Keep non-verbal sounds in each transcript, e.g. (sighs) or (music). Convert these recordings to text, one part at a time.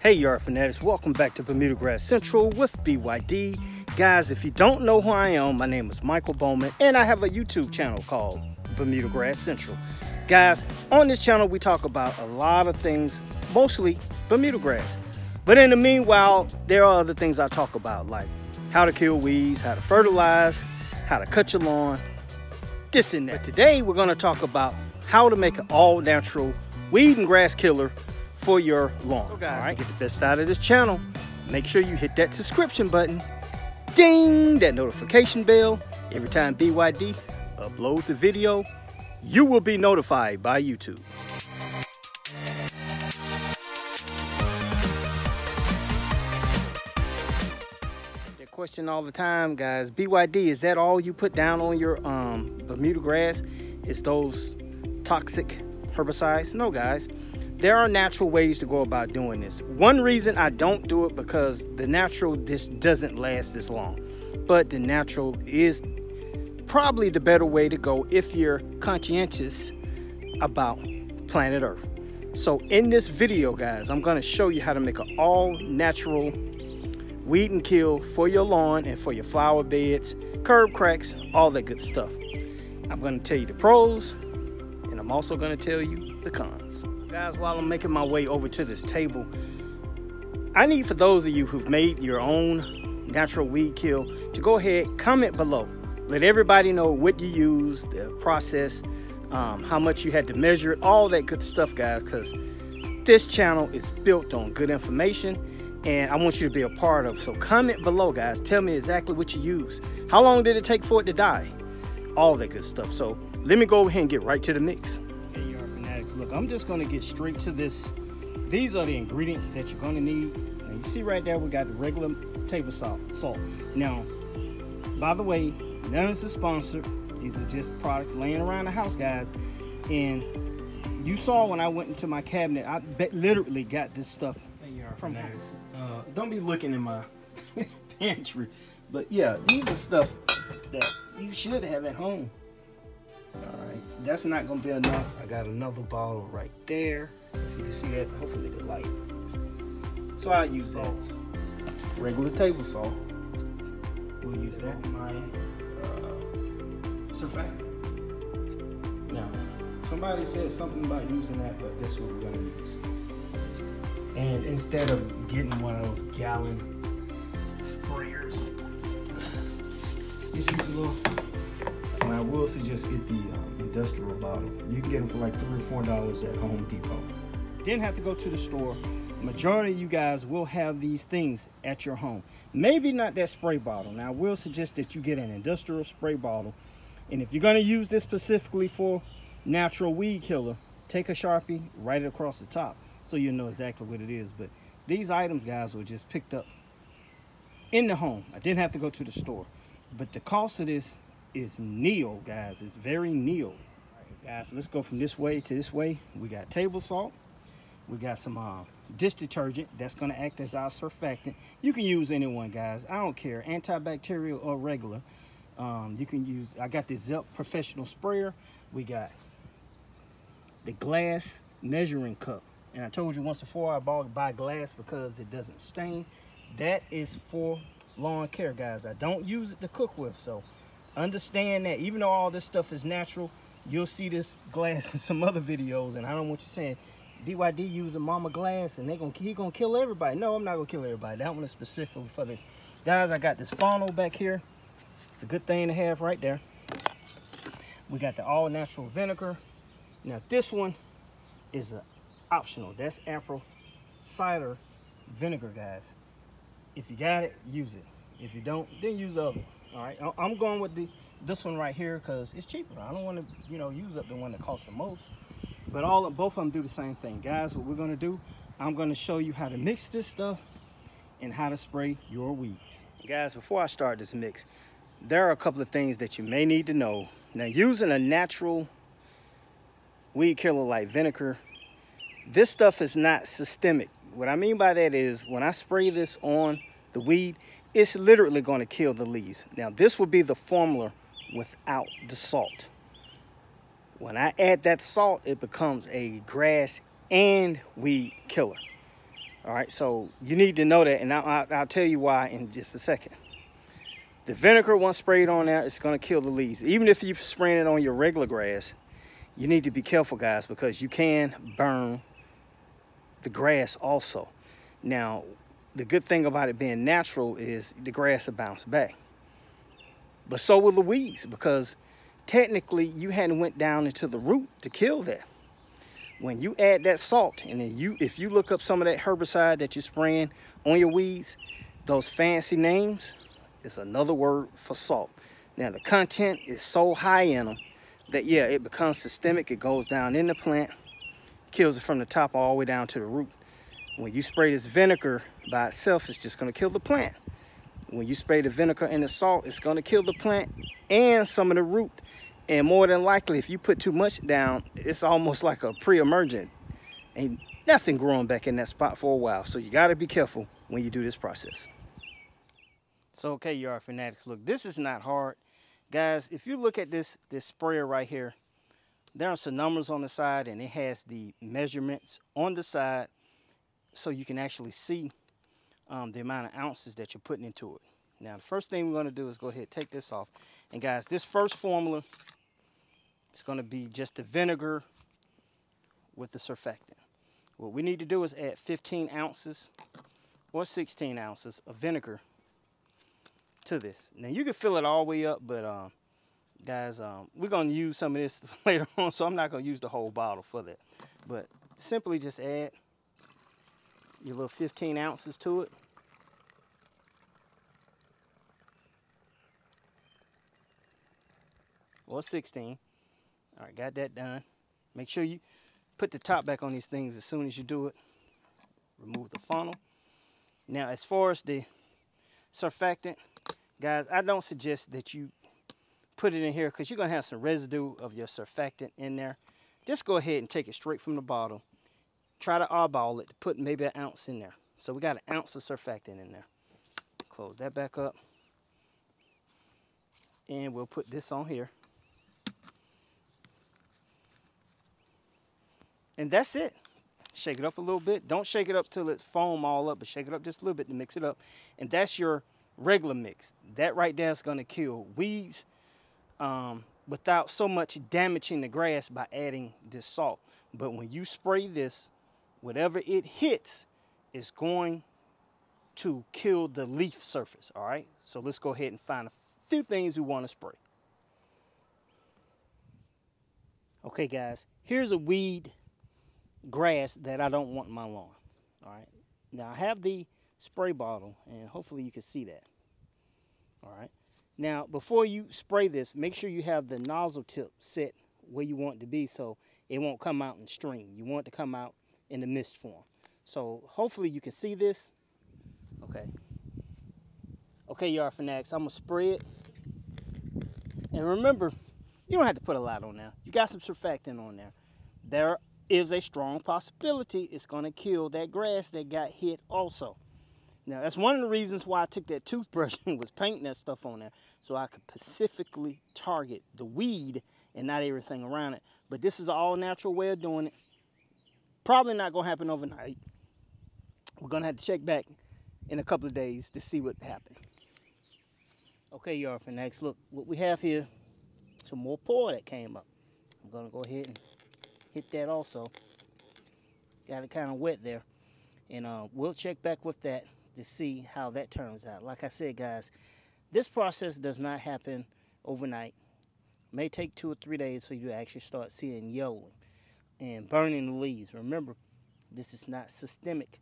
Hey, yard fanatics, welcome back to Bermuda Grass Central with BYD. Guys, if you don't know who I am, my name is Michael Bowman, and I have a YouTube channel called Bermuda Grass Central. Guys, on this channel, we talk about a lot of things, mostly Bermuda grass. But in the meanwhile, there are other things I talk about, like how to kill weeds, how to fertilize, how to cut your lawn, this and that. But today, we're gonna talk about how to make an all natural weed and grass killer for your lawn. So guys, all right, get the best out of this channel, make sure you hit that subscription button, ding, that notification bell. Every time BYD uploads a video, you will be notified by YouTube. That question all the time, guys. BYD, is that all you put down on your um, Bermuda grass? Is those toxic herbicides? No, guys there are natural ways to go about doing this. One reason I don't do it because the natural this doesn't last this long. But the natural is probably the better way to go if you're conscientious about planet Earth. So in this video, guys, I'm gonna show you how to make an all natural weed and kill for your lawn and for your flower beds, curb cracks, all that good stuff. I'm gonna tell you the pros and I'm also gonna tell you the cons. Guys, while I'm making my way over to this table, I need for those of you who've made your own natural weed kill to go ahead, comment below. Let everybody know what you used, the process, um, how much you had to measure it, all that good stuff, guys, because this channel is built on good information and I want you to be a part of. So comment below, guys. Tell me exactly what you use. How long did it take for it to die? All that good stuff. So let me go ahead and get right to the mix. Look, I'm just gonna get straight to this. These are the ingredients that you're gonna need. Now you see right there, we got the regular table salt. salt. Now, by the way, none of this is sponsored. These are just products laying around the house, guys. And you saw when I went into my cabinet, I literally got this stuff from. Uh, don't be looking in my (laughs) pantry. But yeah, these are stuff that you should have at home. All right, that's not gonna be enough. I got another bottle right there. If you can see that, hopefully the light. So I use salt, regular table salt. We'll use that my uh, surfactant. Now, somebody said something about using that, but this is what we're gonna use. And instead of getting one of those gallon sprayers, (sighs) just use a little and I will suggest get the um, industrial bottle. You can get them for like three or four dollars at Home Depot. Didn't have to go to the store. Majority of you guys will have these things at your home. Maybe not that spray bottle. Now I will suggest that you get an industrial spray bottle. And if you're gonna use this specifically for natural weed killer, take a Sharpie, write it across the top so you know exactly what it is. But these items, guys, were just picked up in the home. I didn't have to go to the store. But the cost of this is nil, guys. It's very nil. guys, so let's go from this way to this way. We got table salt. We got some uh, dish detergent that's going to act as our surfactant. You can use anyone, guys. I don't care, antibacterial or regular. Um, you can use, I got the Zep Professional Sprayer. We got the glass measuring cup. And I told you once before, I bought buy glass because it doesn't stain. That is for lawn care, guys. I don't use it to cook with, so understand that even though all this stuff is natural, you'll see this glass (laughs) in some other videos, and I don't want you saying, BYD using mama glass and they gonna he gonna kill everybody. No, I'm not gonna kill everybody. That one is specifically for this. Guys, I got this funnel back here. It's a good thing to have right there. We got the all natural vinegar. Now this one is a optional. That's apple cider vinegar, guys. If you got it, use it. If you don't, then use the other one. All right, I'm going with the this one right here because it's cheaper. I don't want to, you know, use up the one that costs the most. But all both of them do the same thing. Guys, what we're going to do, I'm going to show you how to mix this stuff and how to spray your weeds. Guys, before I start this mix, there are a couple of things that you may need to know. Now, using a natural weed killer like vinegar, this stuff is not systemic. What I mean by that is when I spray this on the weed, it's literally going to kill the leaves. Now, this would be the formula without the salt. When I add that salt, it becomes a grass and weed killer. All right, so you need to know that, and I'll, I'll tell you why in just a second. The vinegar, once sprayed on there, it's going to kill the leaves. Even if you're spraying it on your regular grass, you need to be careful, guys, because you can burn the grass also. Now, the good thing about it being natural is the grass will bounce back. But so will the weeds, because technically you hadn't went down into the root to kill that. When you add that salt, and then you if you look up some of that herbicide that you're spraying on your weeds, those fancy names is another word for salt. Now the content is so high in them that yeah, it becomes systemic. It goes down in the plant, kills it from the top all the way down to the root. When you spray this vinegar by itself, it's just gonna kill the plant. When you spray the vinegar and the salt, it's gonna kill the plant and some of the root. And more than likely, if you put too much down, it's almost (laughs) like a pre-emergent. Ain't nothing growing back in that spot for a while. So you gotta be careful when you do this process. So okay, you yard fanatics, look, this is not hard. Guys, if you look at this, this sprayer right here, there are some numbers on the side and it has the measurements on the side so you can actually see um, the amount of ounces that you're putting into it. Now, the first thing we're going to do is go ahead and take this off. And guys, this first formula is going to be just the vinegar with the surfactant. What we need to do is add 15 ounces or 16 ounces of vinegar to this. Now, you can fill it all the way up, but um, guys, um, we're going to use some of this (laughs) later on, so I'm not going to use the whole bottle for that. But simply just add your little 15 ounces to it. Or 16. All right, got that done. Make sure you put the top back on these things as soon as you do it. Remove the funnel. Now, as far as the surfactant, guys, I don't suggest that you put it in here because you're going to have some residue of your surfactant in there. Just go ahead and take it straight from the bottle try to eyeball it to put maybe an ounce in there. So we got an ounce of surfactant in there. Close that back up. And we'll put this on here. And that's it. Shake it up a little bit. Don't shake it up till it's foam all up, but shake it up just a little bit to mix it up. And that's your regular mix. That right there is going to kill weeds um, without so much damaging the grass by adding this salt. But when you spray this whatever it hits is going to kill the leaf surface, all right? So let's go ahead and find a few things we want to spray. Okay, guys, here's a weed grass that I don't want in my lawn, all right? Now, I have the spray bottle, and hopefully you can see that, all right? Now, before you spray this, make sure you have the nozzle tip set where you want it to be so it won't come out in stream. You want it to come out in the mist form. So hopefully you can see this. Okay. Okay, yard fanatics, I'm gonna spray it. And remember, you don't have to put a lot on there. You got some surfactant on there. There is a strong possibility it's gonna kill that grass that got hit also. Now that's one of the reasons why I took that toothbrush (laughs) and was painting that stuff on there so I could specifically target the weed and not everything around it. But this is all natural way of doing it. Probably not going to happen overnight. We're going to have to check back in a couple of days to see what happened. Okay, y'all, for next, look, what we have here, some more Poa that came up. I'm going to go ahead and hit that also. Got it kind of wet there. And uh, we'll check back with that to see how that turns out. Like I said, guys, this process does not happen overnight. It may take two or three days for you to actually start seeing yellowing and burning the leaves. Remember, this is not systemic.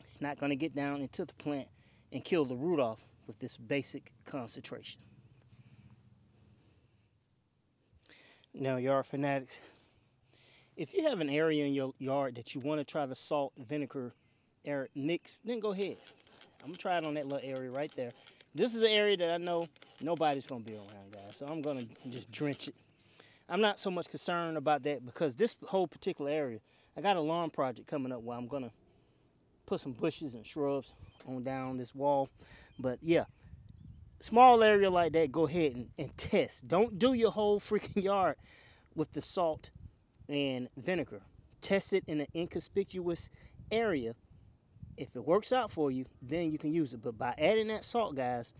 It's not going to get down into the plant and kill the root off with this basic concentration. Now, yard fanatics, if you have an area in your yard that you want to try the salt vinegar mix, then go ahead. I'm gonna try it on that little area right there. This is an area that I know nobody's gonna be around, guys. So I'm gonna just drench it I'm not so much concerned about that because this whole particular area, I got a lawn project coming up where I'm gonna put some bushes and shrubs on down this wall. But yeah, small area like that, go ahead and, and test. Don't do your whole (laughs) freaking yard with the salt and vinegar. Test it in an inconspicuous area if it works out for you, then you can use it. But by adding that salt, guys,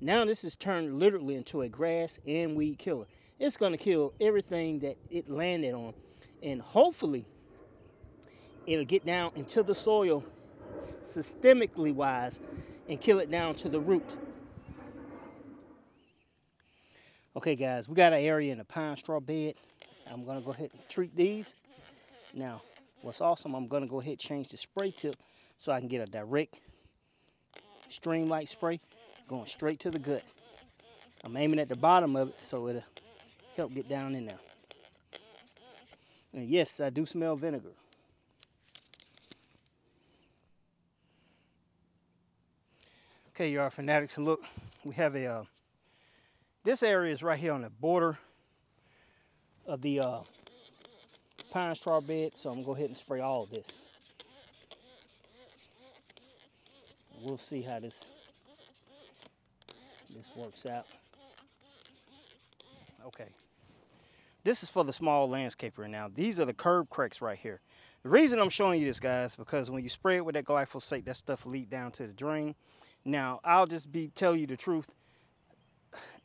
now this is turned literally into a grass and weed killer. It's going to kill everything that it landed on. And hopefully, it'll get down into the soil systemically wise and kill it down to the root. Okay, guys, we got an area in the pine straw bed. I'm going to go ahead and treat these. Now, what's awesome, I'm going to go ahead and change the spray tip so I can get a direct stream-like spray going straight to the gut. I'm aiming at the bottom of it so it'll help get down in there. And yes, I do smell vinegar. Okay, you are fanatics, and look, we have a, uh, this area is right here on the border of the uh, pine straw bed, so I'm gonna go ahead and spray all of this. We'll see how this this works out. Okay. This is for the small landscaper now. These are the curb cracks right here. The reason I'm showing you this, guys, because when you spray it with that glyphosate, that stuff leak down to the drain. Now, I'll just be tell you the truth.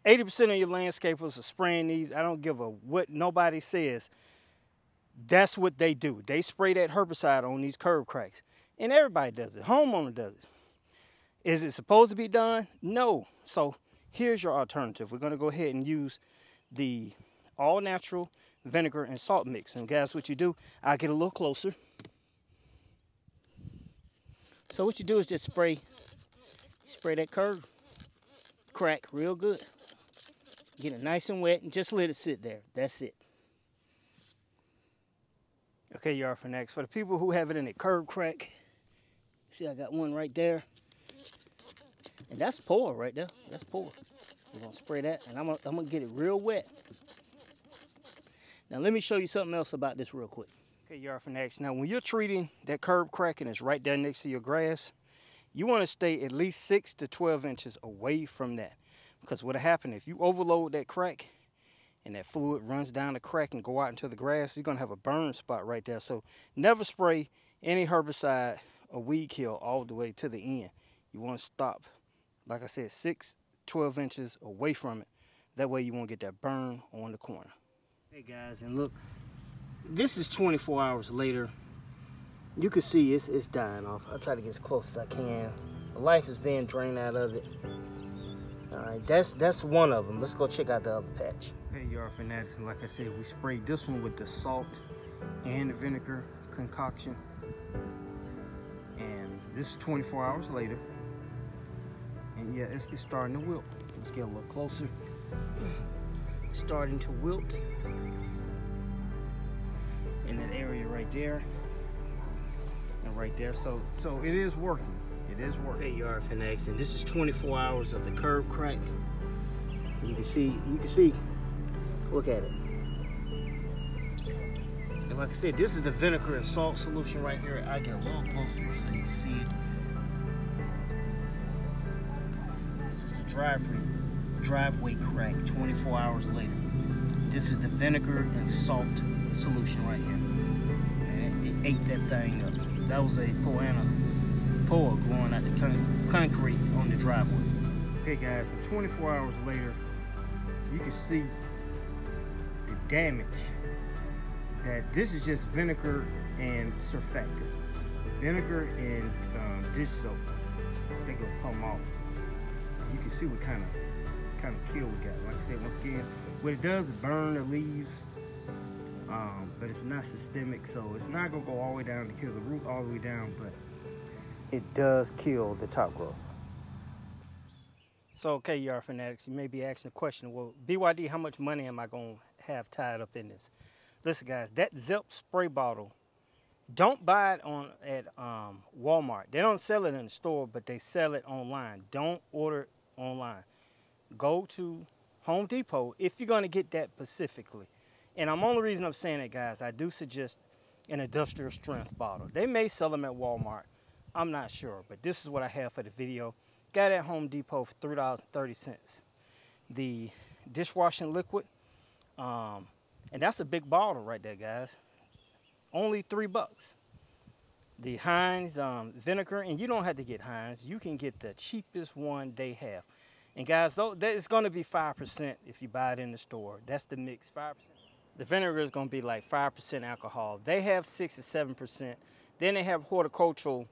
80% of your landscapers are spraying these. I don't give a what nobody says. That's what they do. They spray that herbicide on these curb cracks. And everybody does it. Homeowner does it. Is it supposed to be done? No. So here's your alternative. We're going to go ahead and use the all natural vinegar and salt mix. And guys, what you do, I'll get a little closer. So what you do is just spray, spray that curb crack real good. Get it nice and wet and just let it sit there. That's it. Okay, y'all, for next. For the people who have it in a curb crack, see I got one right there. And that's Poa right there. That's Poa. We're gonna spray that and I'm gonna, I'm gonna get it real wet. Now let me show you something else about this real quick. Okay, y'all, for next. Now when you're treating that curb crack and it's right there next to your grass, you wanna stay at least six to 12 inches away from that. Because what'll happen if you overload that crack and that fluid runs down the crack and go out into the grass, you're gonna have a burn spot right there. So never spray any herbicide or weed kill all the way to the end. You wanna stop like I said, 6, 12 inches away from it. That way you won't get that burn on the corner. Hey guys, and look, this is 24 hours later. You can see it's, it's dying off. I'll try to get as close as I can. Life is being drained out of it. All right, that's that's one of them. Let's go check out the other patch. Hey, y'all fanatics, and like I said, we sprayed this one with the salt and the vinegar concoction. And this is 24 hours later. And yeah, it's, it's starting to wilt. Let's get a little closer. Starting to wilt. There. And right there. So so it is working. It is working. Okay, yard Finex, and this is 24 hours of the curb crack. You can see, you can see, look at it. And like I said, this is the vinegar and salt solution right here. I get a little closer so you can see it. This is the driveway, driveway crack 24 hours later. This is the vinegar and salt solution right here. Ate that thing up. That was a poana poa growing out the con concrete on the driveway. Okay guys, and 24 hours later, you can see the damage that this is just vinegar and surfactant. Vinegar and um, dish soap. I think it'll come off you can see what kind of kind of kill we got. Like I said, once again, what it does is burn the leaves, um, but it's not systemic, so it's not gonna go all the way down to kill the root all the way down, but it does kill the top growth. So, okay, you are fanatics, you may be asking the question, well, BYD, how much money am I gonna have tied up in this? Listen, guys, that Zep spray bottle don't buy it on at um, Walmart. They don't sell it in the store, but they sell it online. Don't order online. Go to Home Depot if you're to get that specifically. And I'm only reason I'm saying it, guys, I do suggest an industrial strength bottle. They may sell them at Walmart. I'm not sure, but this is what I have for the video. Got at Home Depot for $3.30. The dishwashing liquid, um, and that's a big bottle right there, guys. Only three bucks. the Heinz um, vinegar, and you don't have to get Heinz. You can get the cheapest one they have. And guys, though, it's going to be 5% if you buy it in the store. That's the mix, 5%. The vinegar is going to be like 5% alcohol. They have 6 or 7%. Then they have horticultural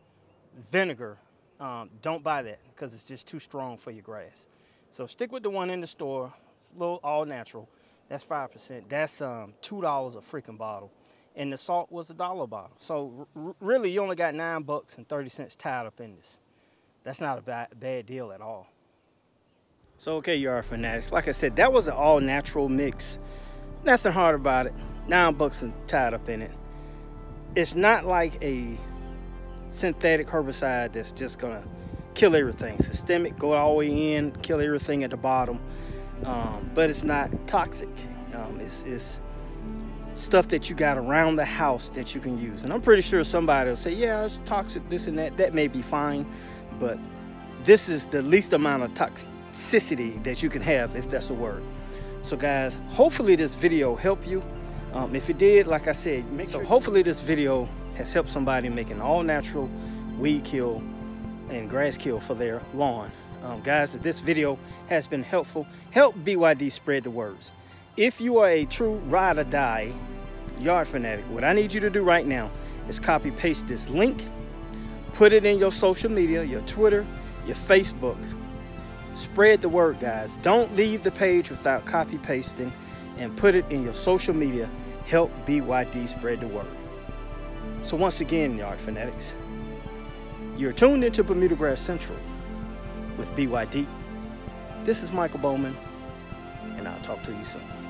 vinegar. Um, don't buy that because it's just too strong for your grass. So stick with the one in the store. It's a little all natural. That's 5%. That's um, $2 a freaking bottle. And the salt was a dollar bottle. So really, you only got 9 bucks and 30 cents tied up in this. That's not a bad, bad deal at all. So okay, yard fanatics. Like I said, that was an all natural mix. Nothing hard about it. Nine bucks and tied up in it. It's not like a synthetic herbicide that's just gonna kill everything. Systemic, go all the way in, kill everything at the bottom. Um, but it's not toxic. Um, it's, it's stuff that you got around the house that you can use. And I'm pretty sure somebody will say, yeah, it's toxic, this and that. That may be fine, but this is the least amount of toxicity that you can have, if that's a word. So guys, hopefully this video helped you. Um, if it did, like I said, make so sure hopefully this video has helped somebody make an all natural weed kill and grass kill for their lawn. Um, guys, if this video has been helpful, help BYD spread the words. If you are a true ride or die yard fanatic, what I need you to do right now is copy paste this link, put it in your social media, your Twitter, your Facebook, Spread the word, guys. Don't leave the page without copy pasting and put it in your social media. Help BYD spread the word. So once again, Yard Fanatics, you're tuned into Bermuda Grass Central with BYD. This is Michael Bowman, and I'll talk to you soon.